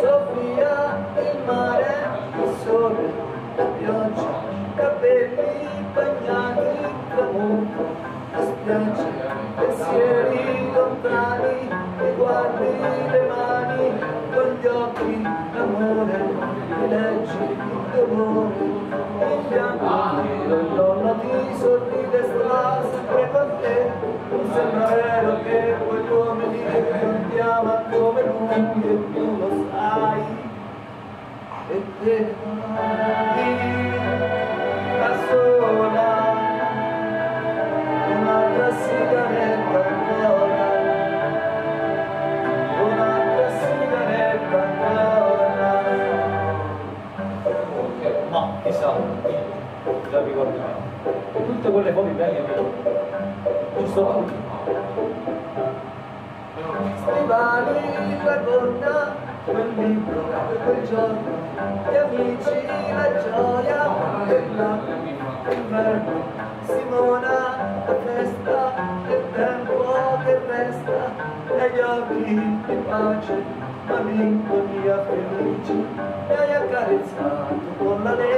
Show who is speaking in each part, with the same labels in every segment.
Speaker 1: Sofia, il mare, il sole, la pioggia, capelli bagnati, tramonto, la spiaggia, pensieri lontani, gli occhi, l'amore, le leggi, il dolore, il bianco, il donna ti sorride, sta sempre con te, non sembra vero che quegli uomini non ti ama come lui e tu lo sai e te lì
Speaker 2: Già ricordiamo. Tutte quelle foto belle
Speaker 1: giusto? Stivali, la gonna, quel libro, quel giorno, gli amici, la gioia, quella, il verbo, Simona, la festa, il tempo che resta, e gli occhi di pace, malinconia felice, mi hai accarezzato con la leggerezza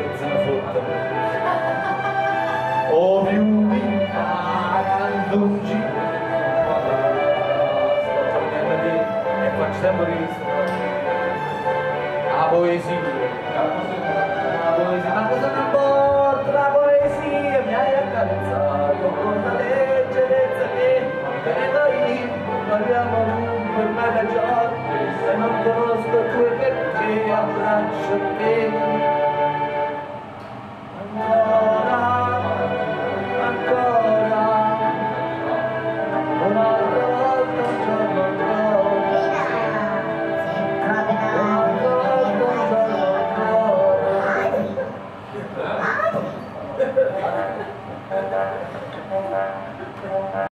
Speaker 2: sempre questo.
Speaker 1: La
Speaker 2: poesia.
Speaker 1: La poesia. Ma cosa mi importa la poesia? Mi hai accarezzato con la leggerezza che tenevo io. Parliamo ovunque, ormai da giorni, e non conosco i tuoi perché abbraccio te.
Speaker 3: ごめん、ごめん、ごめん、ごめん。